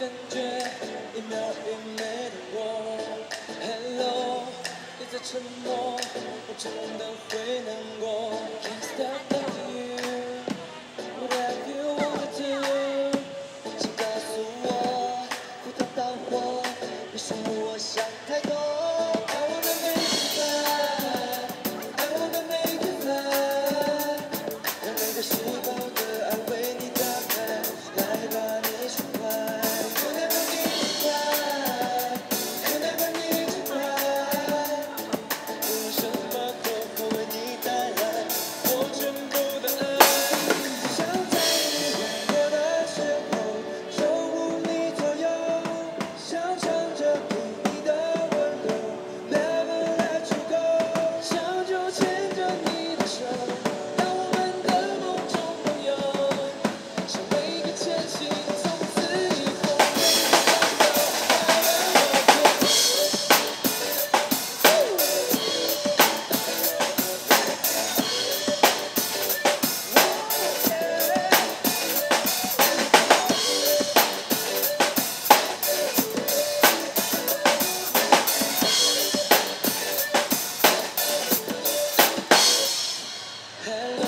感觉一秒也没的我。Hello 别再沉默我真的会难过。Hello.